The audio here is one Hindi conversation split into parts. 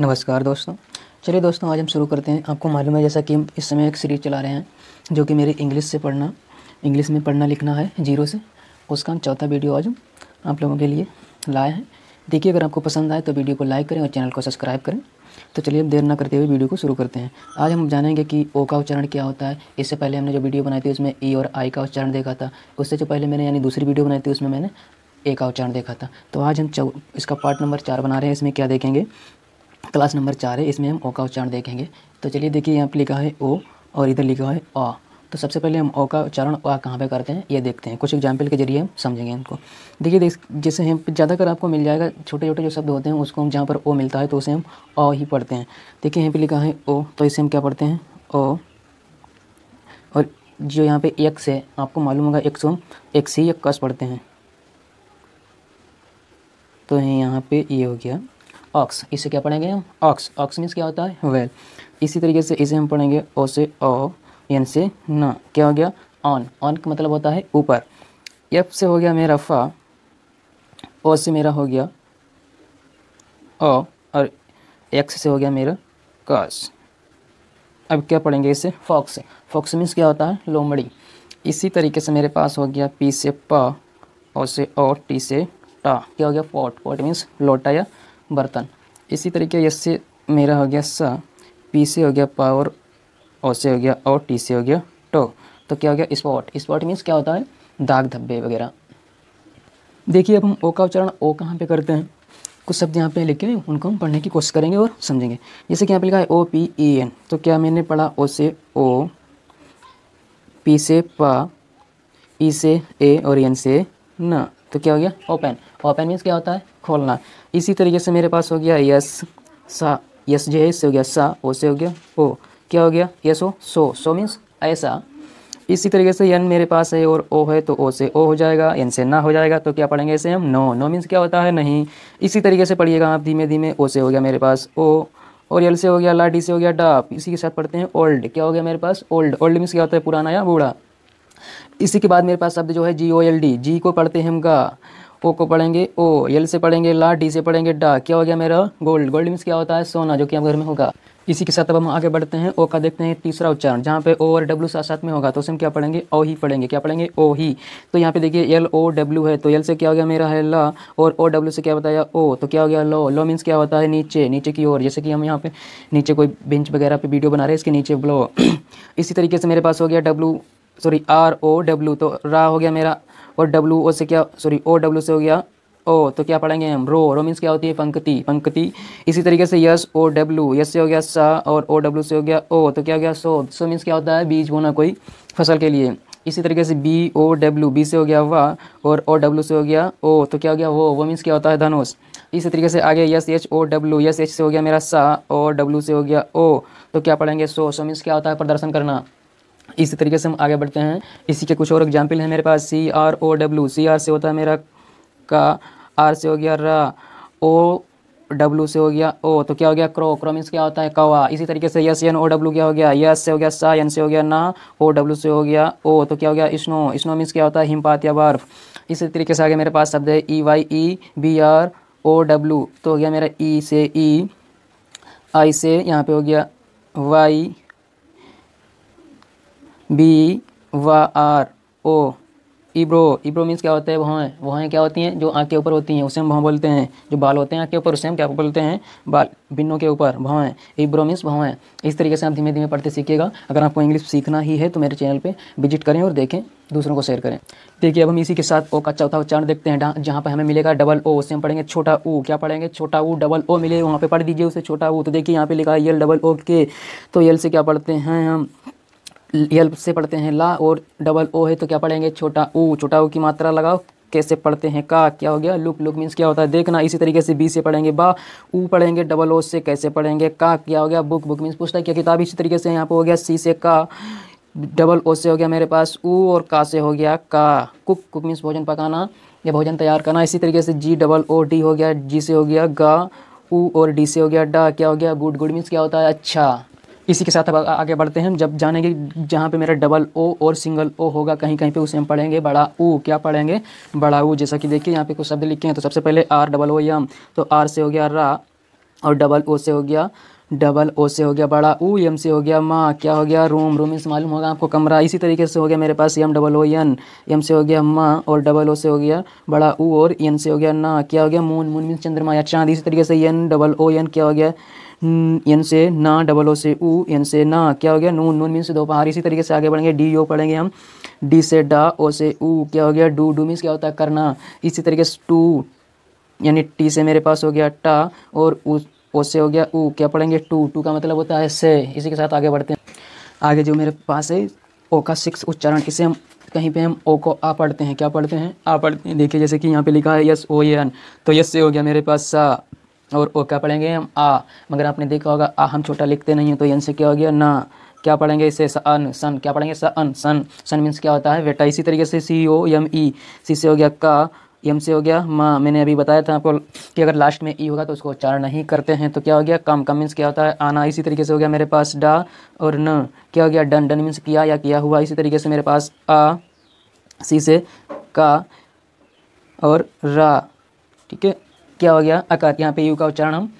नमस्कार दोस्तों। चलिए दोस्तों, आज हम शुरू करते हैं। आपको मालूम है, जैसा कि हम इस समय एक सीरीज़ चला रहे हैं, जो कि मेरी इंग्लिश से पढ़ना इंग्लिश में पढ़ना लिखना है ज़ीरो से। उसका हम चौथा वीडियो आज हम आप लोगों के लिए लाए हैं। देखिए, अगर आपको पसंद आए तो वीडियो को लाइक करें और चैनल को सब्सक्राइब करें। तो चलिए अब देर ना करते हुए वीडियो को शुरू करते हैं। आज हम जानेंगे कि ओ का उच्चारण क्या होता है। इससे पहले हमने जो वीडियो बनाई थी, उसमें ई और आई का उच्चारण देखा था। उससे जो पहले मैंने, यानी दूसरी वीडियो बनाई थी, उसमें मैंने ए का उच्चारण देखा था। तो आज हम इसका पार्ट नंबर चार बना रहे हैं। इसमें क्या देखेंगे? क्लास नंबर चार है, इसमें हम ओ का उच्चारण देखेंगे। तो चलिए देखिए, यहाँ पर लिखा है ओ और इधर लिखा है आ। तो सबसे पहले हम ओ का उच्चारण आ कहाँ पे करते हैं, ये देखते हैं। कुछ एग्ज़ाम्पल के ज़रिए हम समझेंगे इनको। देखिए, देख, जैसे हम ज़्यादातर आपको मिल जाएगा छोटे छोटे जो शब्द होते हैं, उसको हम जहाँ पर ओ मिलता है तो उसे हम ओ ही पढ़ते हैं। देखिए, यहाँ पे लिखा है ओ तो इसे हम क्या पढ़ते हैं? ओ। और जो यहाँ पे एक्स है, आपको मालूम होगा एक्स हम एक्स ही एक कस पढ़ते हैं। तो यहाँ पे ये हो गया। ऑक्स इसे क्या पढ़ेंगे हम? ऑक्स ऑक्स मीन्स क्या होता है? वेल इसी तरीके से इसे हम पढ़ेंगे ओ से ओ एन से न। क्या हो गया? ऑन ऑन का मतलब होता है ऊपर। एफ़ से हो गया मेरा फा ओ से मेरा हो गया ओ और एक्स से हो गया मेरा कस अब क्या पढ़ेंगे इसे? फॉक्स फॉक्स मीन्स क्या होता है? लोमड़ी। इसी तरीके से मेरे पास हो गया पी से प ओ से ओ टी से टा क्या हो गया? पॉट पॉट मीन्स लोटा या बर्तन। इसी तरीके एस से मेरा हो गया सा, पी से हो गया पावर, ओ से हो गया और टी से हो गया टो। तो क्या हो गया? स्पॉट। स्पॉट मीन्स क्या होता है? दाग धब्बे वगैरह। देखिए, अब हम ओ का उच्चारण ओ कहाँ पे करते हैं? कुछ शब्द यहाँ पे लिखे हैं, उनको हम पढ़ने की कोशिश करेंगे और समझेंगे। जैसे कि यहाँ पे लिखा है ओ, पी, ई, एन। तो क्या मैंने पढ़ा? ओ से ओ, पी से पा, ई से ए और एन से न। तो क्या हो गया? ओपन ओपन मीन्स क्या होता है? खोलना। इसी तरीके से मेरे पास हो गया यस सा यस जो है इससे हो गया सा, ओ से हो गया ओ। क्या हो गया? यस ओ सो सो मीन्स ऐसा। इसी तरीके से एन मेरे पास है और ओ है तो ओ से ओ हो जाएगा, एन से ना हो जाएगा तो क्या पढ़ेंगे इसे हम? नो नो मीन्स क्या होता है? नहीं। इसी तरीके से पढ़िएगा आप धीमे धीमे, ओ से हो गया मेरे पास ओ। और एल से हो गया लाडी से हो गया डाप इसी के साथ पढ़ते हैं ओल्ड क्या हो गया मेरे पास? ओल्ड ओल्ड मीन्स क्या होता है? पुराना या बूढ़ा। इसी के बाद मेरे पास शब्द जो है जी ओ एल डी जी को पढ़ते हैं हम गा ओ को पढ़ेंगे ओ एल से पढ़ेंगे ला डी से पढ़ेंगे डा, क्या हो गया मेरा? गोल्ड गोल्ड मीन्स क्या होता है? सोना, जो कि हम घर में होगा। इसी के साथ अब हम आगे बढ़ते हैं ओ का देखते हैं तीसरा उच्चारण, जहाँ पे ओ और डब्ल्यू साथ साथ में होगा तो उसे हम क्या पढ़ेंगे? ओ ही पढ़ेंगे, क्या पढ़ेंगे? ओ ही। तो यहाँ पे देखिए एल ओ डब्ल्यू है तो एल से क्या हो गया मेरा है ला, और ओ डब्ल्यू से क्या बताया? ओ तो क्या हो गया? लो लो मीन्स क्या होता है? नीचे नीचे की ओर, जैसे कि हम यहाँ पे नीचे कोई बेंच वगैरह पे वीडियो बना रहे हैं, इसके नीचे ब्लो इसी तरीके से मेरे पास हो गया W sorry, R O W तो रा हो गया मेरा, और डब्ल्यू ओ से क्या, सॉरी, ओ डब्ल्यू से हो गया ओ तो क्या पढ़ेंगे हम? रो रो मीन्स क्या होती है? पंक्ति पंक्ति। इसी तरीके से यस, ओ डब्ल्यू यस से हो गया सा, और ओ डब्ल्यू से हो गया ओ तो क्या हो गया? सो सो मीन्स क्या होता है? बीज बोना कोई फ़सल के लिए। इसी तरीके से बी, ओ डब्ल्यू बी से हो गया वाह और ओ डब्ल्यू से हो गया ओ तो क्या हो गया? वो वो मीन्स क्या होता है? धनुष। इसी तरीके से आगे S, H, O W S, H से हो गया मेरा सा और डब्ल्यू से हो गया ओ तो क्या पढ़ेंगे? सो सो मीन्स क्या होता है? प्रदर्शन करना। इसी तरीके से हम आगे बढ़ते हैं। इसी के कुछ और एग्ज़ाम्पल हैं मेरे पास। C R O W C R से होता है मेरा का। आर से हो गया रा। ओ डब्ल्यू से हो गया ओ तो क्या हो गया? क्रो क्रो मीन्स क्या होता है? कवा। इसी तरीके से यस एन ओ डब्ल्यू क्या हो गया? यस से हो गया सा। एन से हो गया ना। ओ डब्ल्यू से हो गया ओ तो क्या हो गया? स्नो स्नो मीन्स क्या होता है? हिमपात या बर्फ़। इसी तरीके से आगे मेरे पास शब्द है E Y E B R O W तो हो गया मेरा ई e से ई e, आई से यहाँ पे हो गया वाई बी, वा, R, O, eyebrow. Eyebrow means क्या होता है? वहाँ वहाँ क्या होती हैं? जो आँख के ऊपर होती हैं, उसे हम वहाँ बोलते हैं। जो बाल होते हैं आँख के ऊपर, उसे हम क्या बोलते हैं? बाल बिन्नों के ऊपर। भवें इब्रो मीन्स भवें इस तरीके से आप धीमे धीमे पढ़ते सीखिएगा। अगर आपको इंग्लिश सीखना ही है तो मेरे चैनल पर विज़िट करें और देखें। दूसरों को शेयर करें। देखिए, अब हम इसी के साथ ओ का चौथा उच्चारण देखते हैं जहाँ पर हमें मिलेगा डबल ओ उसे हम पढ़ेंगे छोटा ऊ क्या पढ़ेंगे? छोटा ऊ डबल ओ मिले, वहाँ पर पढ़ दीजिए उसे छोटा ऊ तो देखिए, यहाँ पर लिखा है यल डबल ओ के तो यल से क्या पढ़ते हैं हम? यल से पढ़ते हैं, ला और डबल ओ है तो क्या पढ़ेंगे? छोटा ऊ छोटा ऊ की मात्रा लगाओ। कैसे पढ़ते हैं? का, क्या हो गया? लुक लुक मीन्स क्या होता है? देखना, इसी तरीके से बी से पढ़ेंगे, बा ऊ पढ़ेंगे डबल ओ से कैसे पढ़ेंगे? का, क्या हो गया? बुक बुक मीन्स पूछता है, क्या किताब इसी तरीके से यहाँ पर हो गया? सी से का डबल ओ से हो गया मेरे पास ऊ और का से हो गया का। कुक कुक मीन्स भोजन पकाना या भोजन तैयार करना, इसी तरीके से जी डबल ओ डी हो गया जी से हो गया गा ऊ और डी से हो गया डा। क्या हो गया? गुड गुड मीन्स क्या होता है? अच्छा। इसी के साथ अब आगे बढ़ते हैं जब जानेंगे जहाँ पे मेरा डबल ओ और सिंगल ओ होगा, कहीं कहीं पे उसे हम पढ़ेंगे। बड़ा ऊ क्या पढ़ेंगे? बड़ा ऊ जैसा कि देखिए, यहाँ पे कुछ शब्द लिखे हैं। तो सबसे पहले आर डबल ओ यम तो आर से हो गया रा और डबल ओ से हो गया डबल ओ से हो गया बड़ा ऊ एम से हो गया माँ। क्या हो गया? रूम रूम से मालूम होगा आपको। कमरा इसी तरीके से हो गया मेरे पास। M double O N M से हो गया माँ और डबल ओ से हो गया बड़ा ऊ और एन से हो गया ना। क्या हो गया? मून मून मीन चंद्रमा या चाँद। इसी तरीके से एन डबल ओ एन क्या हो गया? एन से ना, डबल ओ से ऊ एन से ना। क्या हो गया? नून नून मीन से दोपहर इसी तरीके से आगे बढ़ेंगे। डी ओ पढ़ेंगे हम। डी से डा, ओ से ऊ क्या हो गया? डू डू मीन्स क्या होता है? करना। इसी तरीके से टू, यानी टी से मेरे पास हो गया टा और उस ओ से हो गया ऊ क्या पढ़ेंगे? टू। टू का मतलब होता है से। इसी के साथ आगे बढ़ते हैं। आगे जो मेरे पास है, ओ का सिक्स उच्चारण। इसे हम कहीं पे हम ओ को आ पढ़ते हैं। क्या पढ़ते हैं? आ पढ़ते हैं। देखिए, जैसे कि यहाँ पे लिखा है यस ओ एन। तो यस से हो गया मेरे पास सा। और ओ क्या पढ़ेंगे? हम आ, मगर आपने देखा होगा, आ, हम छोटा लिखते नहीं हैं तो एन से क्या हो गया? ना, क्या पढ़ेंगे इसे? सन सन। क्या पढ़ेंगे? सन सन। सन मीन्स क्या होता है? बेटा, इसी तरीके से सी, ओ, एम, ई। सी से हो गया का, एम से हो गया माँ। मैंने अभी बताया था आपको कि अगर लास्ट में ई होगा तो उसको उच्चारण नहीं करते हैं तो क्या हो गया? कम। कम मीन्स क्या होता है? आना। इसी तरीके से हो गया मेरे पास डा और न। क्या हो गया? डन। डन मीन्स किया या किया हुआ। इसी तरीके से मेरे पास आ। सी से का और रा। ठीक है? क्या हो गया? अकार यहाँ पे यू का उच्चारण हम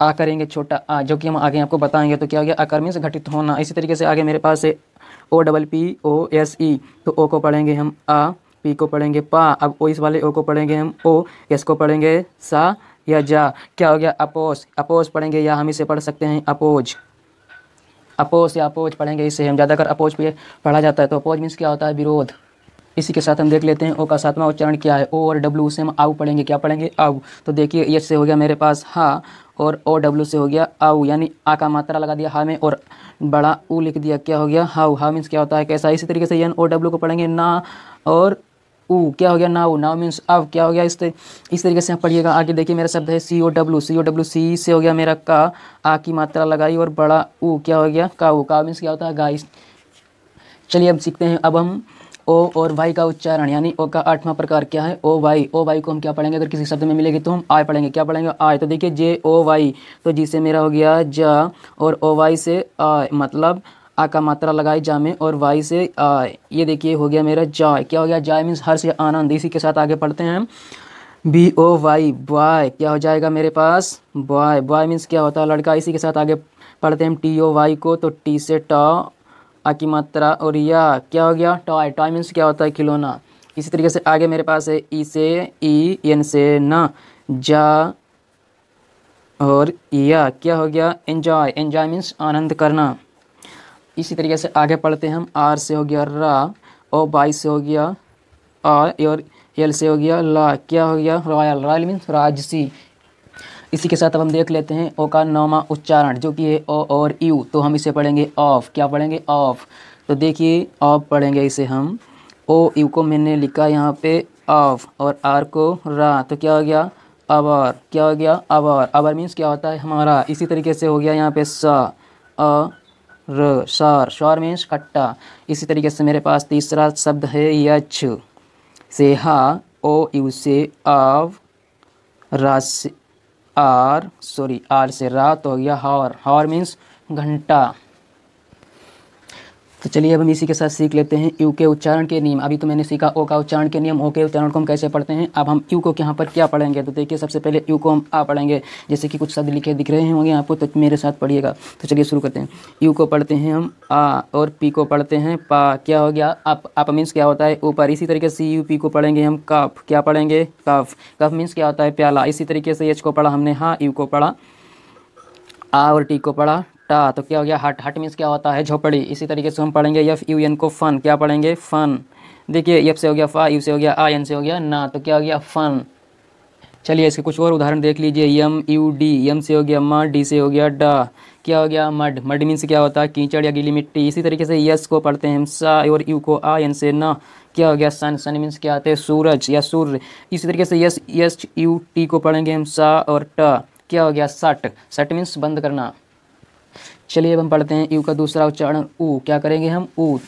आ करेंगे छोटा आ, जो कि हम आगे आपको बताएँगे तो क्या हो गया? अकार मीन्स घटित होना। इसी तरीके से आगे मेरे पास है O double P O S E तो ओ को पढ़ेंगे हम आ पी को पढ़ेंगे पा। अब ओ इस वाले ओ को पढ़ेंगे हम ओ एस को पढ़ेंगे सा या जा। क्या हो गया? अपोज। अपोज पढ़ेंगे या हम इसे पढ़ सकते हैं? अपोज। अपोज या अपोज पढ़ेंगे इसे हम। ज़्यादातर अपोज पे पढ़ा जाता है तो अपोज मीन्स क्या होता है? विरोध। इसी के साथ हम देख लेते हैं, ओ का सातवां उच्चारण क्या है? ओ और डब्लू से हम आउ पढ़ेंगे, क्या पढ़ेंगे? आउ तो देखिए एच से हो गया मेरे पास हा और ओ डब्ल्यू से हो गया आउ यानी आ का मात्रा लगा दिया हा में और बड़ा ऊ लिख दिया, क्या हो गया? हाउ। हा मीन्स क्या होता है? कैसा? इसी तरीके से एन ओ डब्लू को पढ़ेंगे, ना और ऊ। क्या हो गया? नाउ नाउ मीन्स अब क्या हो गया? इस इस तरीके से आप पढ़िएगा। आगे देखिए, मेरा शब्द है सी ओ डब्ल्यू सी ओ डब्ल्यू सी से हो गया मेरा का। आ की मात्रा लगाई और बड़ा ऊ। क्या हो गया? का ऊ। का मीन्स क्या होता है? गाइस चलिए अब सीखते हैं, अब हम ओ और वाई का उच्चारण, यानी ओ का आठवां प्रकार क्या है? ओ वाई ओ वाई को हम क्या पढ़ेंगे? अगर किसी शब्द में मिलेगी तो हम आय पढ़ेंगे। क्या पढ़ेंगे? आय तो देखिए, जे, ओ, वाई। तो जी से मेरा हो गया जा और ओ, वाई से आय मतलब आ का मात्रा लगाई जा में और वाई से आय ये देखिए, हो गया मेरा जाय क्या हो गया? जाय मीन्स हर से आनंद। इसी के साथ आगे पढ़ते हैं बी, ओ, वाई, बॉय। क्या हो जाएगा मेरे पास? बॉय। बॉय मीन्स क्या होता है? लड़का। इसी के साथ आगे पढ़ते हैं टी, ओ, वाई को। तो टी से ट आ की मात्रा और या, क्या हो गया? टॉय टॉय मीन्स क्या होता है? खिलौना। इसी तरीके से आगे मेरे पास है, ई से, ई, एन से, न, जा, और या, क्या हो गया? एंजॉय एंजॉय मीन्स आनंद करना। इसी तरीके से आगे पढ़ते हैं हम आर से हो गया रा, और बाई से हो गया और एल से हो गया ला, क्या हो गया? रॉयल रॉयल मीन्स राजसी। इसी के साथ अब हम देख लेते हैं ओ का नौवा उच्चारण, जो कि है ओ और यू तो हम इसे पढ़ेंगे ऑफ़। क्या पढ़ेंगे? ऑफ़। तो देखिए, ऑफ़ पढ़ेंगे इसे हम। ओ यू को मैंने लिखा यहाँ पे ऑफ़ और आर को रा। तो क्या हो गया? अबर क्या हो गया? अबर अबर मीन्स क्या होता है? हमारा। इसी तरीके से हो गया यहाँ पे सा। अ, र शार शार मीन्स खट्टा। इसी तरीके से मेरे पास तीसरा शब्द है यच। से हा, ओ यू से आव, रा आर सॉरी आर से रात हो गया हावर हावर मीन्स घंटा। तो चलिए अब हम इसी के साथ सीख लेते हैं यू के उच्चारण के नियम। अभी तो मैंने सीखा ओ का उच्चारण के नियम ओ के उच्चारण को हम कैसे पढ़ते हैं? अब हम यू को यहाँ पर क्या पढ़ेंगे? तो देखिए, सबसे पहले यू को हम आ पढ़ेंगे। जैसे कि कुछ शब्द लिखे दिख रहे होंगे आपको तो मेरे साथ पढ़िएगा। तो चलिए शुरू करते हैं। यू को पढ़ते हैं हम आ और पी को पढ़ते हैं पा। क्या हो गया? अप अप मीन्स क्या होता है? ऊपर। इसी तरीके से यू पी को पढ़ेंगे हम कफ। क्या पढ़ेंगे? कफ। कफ मीन्स क्या होता है? प्याला। इसी तरीके से एच को पढ़ा हमने। हाँ यू को पढ़ा। आ और टी को पढ़ा। टा तो क्या हो गया? हट हट मीन्स क्या होता है? झोपड़ी। इसी तरीके से हम पढ़ेंगे एफ़ यू, एन को फन क्या पढ़ेंगे? फन देखिए एफ़ से हो गया, फा, यू से हो गया, आ, एन से हो गया, ना। तो क्या हो गया? फन चलिए, इसके कुछ और उदाहरण देख लीजिए। यम, यू, डी। यम से हो गया, म, डी से हो गया, डा। क्या हो गया? मड। मड मीन्स क्या होता? है कीचड़ या गीली मिट्टी। इसी तरीके से यस को पढ़ते हैं हम, सा, और यू को आ, एन से ना। क्या हो गया? सन। सन मीन्स क्या आते हैं? सूरज या सूर्य। इसी तरीके से यस यस, यू, टी को पढ़ेंगे हम, सा और ट। क्या हो गया? सट। सट मीन्स बंद करना। चलिए अब हम पढ़ते हैं यू का दूसरा उच्चारण ऊ। क्या करेंगे हम? ऊ।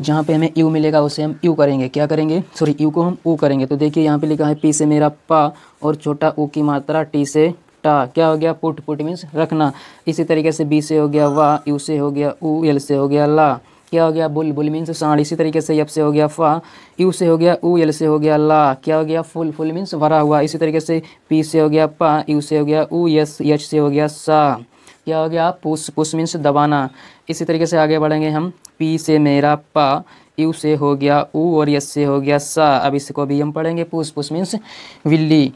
जहाँ पे हमें यू मिलेगा, उसे हम यू करेंगे। क्या करेंगे? सॉरी, यू को हम ऊ करेंगे। तो देखिए, यहाँ पे लिखा है पी से मेरा पा और छोटा ऊ की मात्रा टी से टा। क्या हो गया? पुट। पुट मीन्स रखना। इसी तरीके से बी से हो गया वाह यू से हो गया ऊ, एल से हो गया ला। क्या हो गया? बुल। बुल मीन्स साढ़ इसी तरीके से यप से हो गया फा। यू से हो गया ऊ, एल से हो गया ला। क्या हो गया? फुल। फुल मीन्स भरा हुआ। इसी तरीके से पी से हो गया पा, यू से हो गया ऊ यस यच से हो गया सा। क्या हो गया, पुस पुस मीन्स दबाना। इसी तरीके से आगे बढ़ेंगे हम। पी से मेरा पा, यू से हो गया ऊ और यस से हो गया सा। अब इसको भी हम पढ़ेंगे पुस पुस मीन्स विल्ली,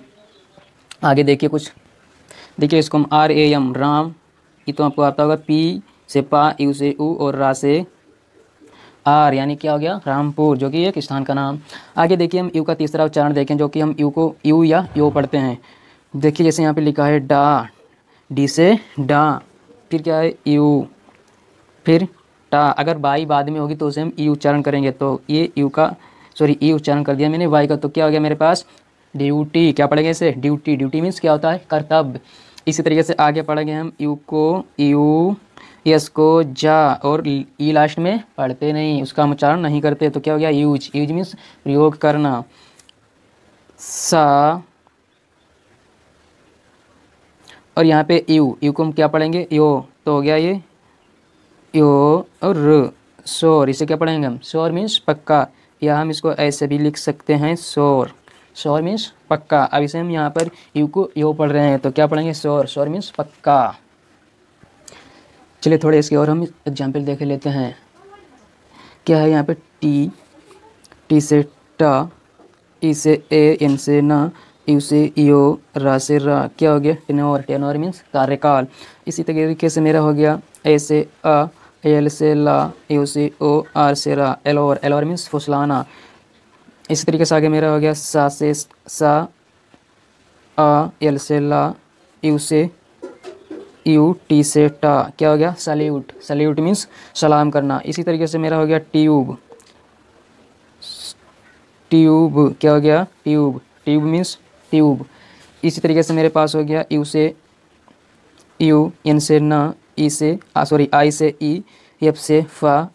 आगे देखिए कुछ। देखिए इसको हम आर, ए, एम, राम। ये तो आपको आता होगा पी से पा, यू से ऊ और रा से आर, यानी क्या हो गया? रामपुर, जो कि एक स्थान का नाम। आगे देखिए हम यू का तीसरा उच्चारण देखें, जो कि हम यू को, यू या यो पढ़ते हैं। देखिए जैसे यहाँ पे लिखा है डा। डी से डा, फिर क्या है, यू, फिर टा, अगर बाई बाद में होगी तो उसे हम ई उच्चारण करेंगे तो ये यू का, सॉरी, ई उच्चारण कर दिया मैंने, वाई का तो क्या हो गया मेरे पास, ड्यूटी, क्या पढ़ेंगे इसे, ड्यूटी ड्यूटी मीन्स क्या होता है, कर्तव्य। इसी तरीके से आगे पढ़ेंगे हम, यू को, यू, यस को, जा, और ई लास्ट में पढ़ते नहीं, उसका हम उच्चारण नहीं करते तो क्या हो गया, यूज़ यूज़ मीन्स प्रयोग करना। सा और यहाँ पे यू यू को हम क्या पढ़ेंगे? यो तो हो गया ये। यो और र। शोर इसे क्या पढ़ेंगे हम? शोर मीन्स पक्का। या हम इसको ऐसे भी लिख सकते हैं शोर शोर मीन्स पक्का। अब इसे हम यहाँ पर यू को यो पढ़ रहे हैं तो क्या पढ़ेंगे? शोर शोर मीन्स पक्का। चलिए थोड़े इसके और हम एग्ज़ाम्पल देख लेते हैं। क्या है यहाँ पे? टी। टी से टा। ई से ए, एन से ना। यू से यो रा रा क्या हो गया? टेनोर टेनोर मीन्स कार्यकाल। इसी तरीके से मेरा हो गया ए से अ एल से ला यू से ओ आर से रा एलोर एलोर मीन्स फुसलाना। इसी तरीके से आगे मेरा हो गया सा से सा, आ एल से ला यू से यू टी से टा क्या हो गया? सल्यूट सल्यूट मीन्स सलाम करना। इसी तरीके से मेरा हो गया ट्यूब ट्यूब क्या हो गया? ट्यूब ट्यूब मीन्स ट्यूब इसी तरीके से मेरे पास हो गया यू से यू एन से न, ई से आ सॉरी आई से ई, एफ़ से फा,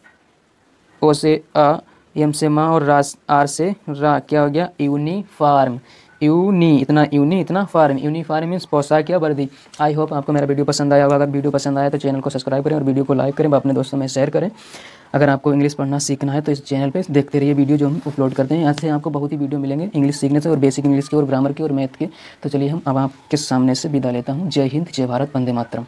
ओ से आ एम से माँ और रा, आर से रा। क्या हो गया? यूनिफार्म यूनी, इतना यूनी, इतना फार्म यूनिफार्म मीन्स पोशाक या वर्दी। आई होप आपको मेरा वीडियो पसंद आया होगा। अगर वीडियो पसंद आया तो चैनल को सब्सक्राइब करें और वीडियो को लाइक करें, अपने दोस्तों में शेयर करें। अगर आपको इंग्लिश पढ़ना सीखना है तो इस चैनल पे देखते रहिए वीडियो जो हम अपलोड करते हैं। यहाँ से आपको बहुत ही वीडियो मिलेंगे इंग्लिश सीखने से और बेसिक इंग्लिश के और ग्रामर के और मैथ के। तो चलिए हम अब आपके सामने से विदा लेता हूँ। जय हिंद, जय भारत, वंदे मातरम।